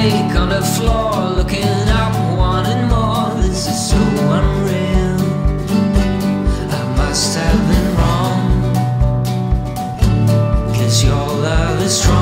awake on the floor, looking up, wanting more. This is so unreal. I must have been wrong. Cause your love is strong.